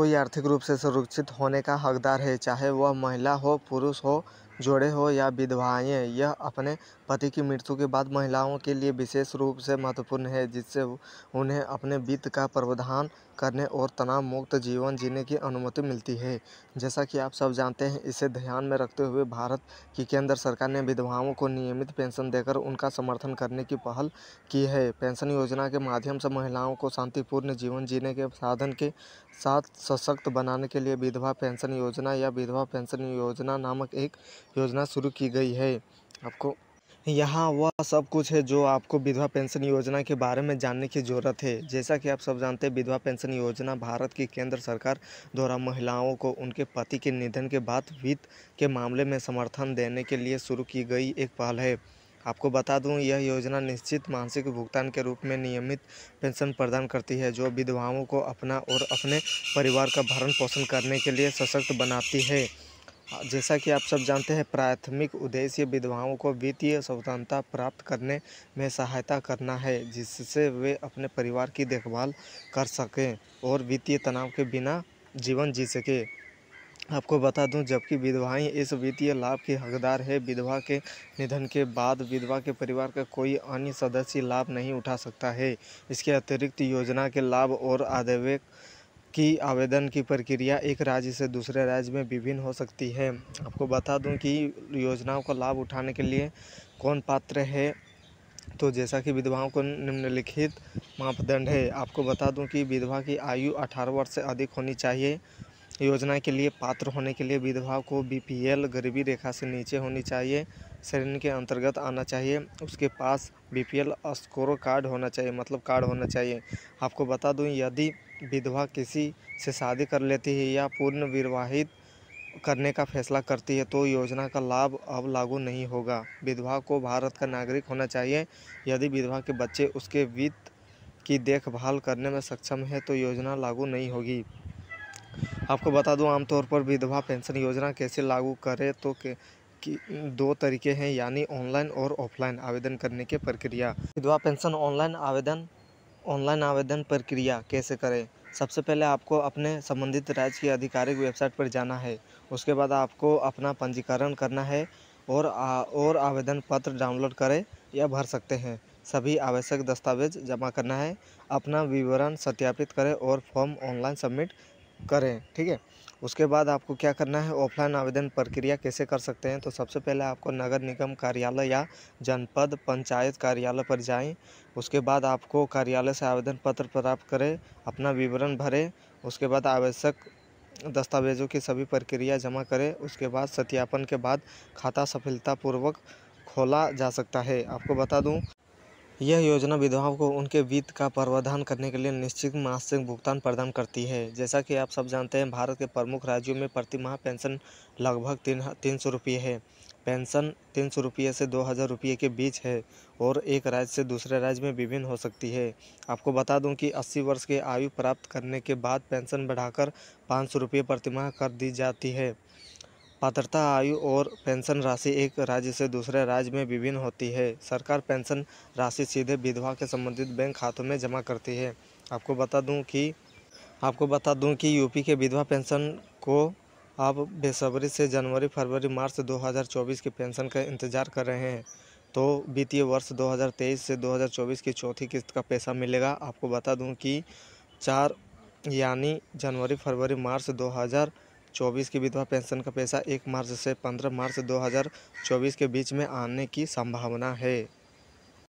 कोई आर्थिक रूप से सुरक्षित होने का हकदार है, चाहे वह महिला हो, पुरुष हो, जोड़े हो या विधवाएँ, यह अपने पति की मृत्यु के बाद महिलाओं के लिए विशेष रूप से महत्वपूर्ण है, जिससे उन्हें अपने वित्त का प्रावधान करने और तनाव मुक्त जीवन जीने की अनुमति मिलती है। जैसा कि आप सब जानते हैं, इसे ध्यान में रखते हुए भारत की केंद्र सरकार ने विधवाओं को नियमित पेंशन देकर उनका समर्थन करने की पहल की है। पेंशन योजना के माध्यम से महिलाओं को शांतिपूर्ण जीवन जीने के साधन के साथ सशक्त बनाने के लिए विधवा पेंशन योजना या विधवा पेंशन योजना नामक एक योजना शुरू की गई है। आपको यहाँ वह सब कुछ है जो आपको विधवा पेंशन योजना के बारे में जानने की ज़रूरत है। जैसा कि आप सब जानते हैं, विधवा पेंशन योजना भारत की केंद्र सरकार द्वारा महिलाओं को उनके पति के निधन के बाद वित्त के मामले में समर्थन देने के लिए शुरू की गई एक पहल है। आपको बता दूँ, यह योजना निश्चित मानसिक भुगतान के रूप में नियमित पेंशन प्रदान करती है, जो विधवाओं को अपना और अपने परिवार का भरण पोषण करने के लिए सशक्त बनाती है। जैसा कि आप सब जानते हैं, प्राथमिक उद्देश्य विधवाओं को वित्तीय स्वतंत्रता प्राप्त करने में सहायता करना है, जिससे वे अपने परिवार की देखभाल कर सकें और वित्तीय तनाव के बिना जीवन जी सके। आपको बता दूँ, जबकि विधवाएँ इस वित्तीय लाभ की हकदार है, विधवा के निधन के बाद विधवा के परिवार का कोई अन्य सदस्य लाभ नहीं उठा सकता है। इसके अतिरिक्त योजना के लाभ और आदेवेक की आवेदन की प्रक्रिया एक राज्य से दूसरे राज्य में विभिन्न हो सकती है। आपको बता दूँ कि योजनाओं का लाभ उठाने के लिए कौन पात्र है? तो जैसा कि विधवाओं को निम्नलिखित मापदंड है। आपको बता दूँ कि विधवा की आयु 18 वर्ष से अधिक होनी चाहिए। योजना के लिए पात्र होने के लिए विधवा को बीपीएल गरीबी रेखा से नीचे होनी चाहिए। श्रेणी के अंतर्गत आना चाहिए। उसके पास बीपीएल स्कोर कार्ड होना चाहिए मतलब कार्ड होना चाहिए। आपको बता दूँ, यदि विधवा किसी से शादी कर लेती है या पूर्ण विवाहित करने का फैसला करती है तो योजना का लाभ अब लागू नहीं होगा। विधवा को भारत का नागरिक होना चाहिए। यदि विधवा के बच्चे उसके वित्त की देखभाल करने में सक्षम है तो योजना लागू नहीं होगी। आपको बता दूँ आमतौर पर विधवा पेंशन योजना कैसे लागू करें? तो के कि दो तरीके हैं यानी ऑनलाइन और ऑफलाइन आवेदन करने की प्रक्रिया। विधवा पेंशन ऑनलाइन आवेदन ऑनलाइन आवेदन प्रक्रिया कैसे करें? सबसे पहले आपको अपने संबंधित राज्य की आधिकारिक वेबसाइट पर जाना है। उसके बाद आपको अपना पंजीकरण करना है और आ, और आवेदन पत्र डाउनलोड करें या भर सकते हैं। सभी आवश्यक दस्तावेज़ जमा करना है। अपना विवरण सत्यापित करें और फॉर्म ऑनलाइन सबमिट करें, ठीक है? उसके बाद आपको क्या करना है? ऑफलाइन आवेदन प्रक्रिया कैसे कर सकते हैं? तो सबसे पहले आपको नगर निगम कार्यालय या जनपद पंचायत कार्यालय पर जाएँ। उसके बाद आपको कार्यालय से आवेदन पत्र प्राप्त करें, अपना विवरण भरें, उसके बाद आवश्यक दस्तावेज़ों की सभी प्रक्रिया जमा करें, उसके बाद सत्यापन के बाद खाता सफलतापूर्वक खोला जा सकता है। आपको बता दूँ यह योजना विधवाओं को उनके वित्त का प्रावधान करने के लिए निश्चित मासिक भुगतान प्रदान करती है। जैसा कि आप सब जानते हैं, भारत के प्रमुख राज्यों में प्रति माह पेंशन लगभग तीन तीन सौ रुपये है। पेंशन तीन सौ रुपये से दो हज़ार रुपये के बीच है और एक राज्य से दूसरे राज्य में विभिन्न हो सकती है। आपको बता दूँ कि 80 वर्ष की आयु प्राप्त करने के बाद पेंशन बढ़ाकर पाँच सौ रुपये प्रतिमाह कर दी जाती है। पात्रता, आयु और पेंशन राशि एक राज्य से दूसरे राज्य में विभिन्न होती है। सरकार पेंशन राशि सीधे विधवा के संबंधित बैंक खातों में जमा करती है। आपको बता दूँ कि, आपको बता दूँ कि यूपी के विधवा पेंशन को आप बेसब्री से जनवरी, फरवरी, मार्च 2024 की पेंशन का इंतज़ार कर रहे हैं। तो वित्तीय वर्ष 2023 से 2024 की चौथी किस्त का पैसा मिलेगा। आपको बता दूँ कि चार यानी जनवरी, फरवरी, मार्च 2000 चौबीस की विधवा पेंशन का पैसा एक मार्च से पंद्रह मार्च दो हज़ार चौबीस के बीच में आने की संभावना है।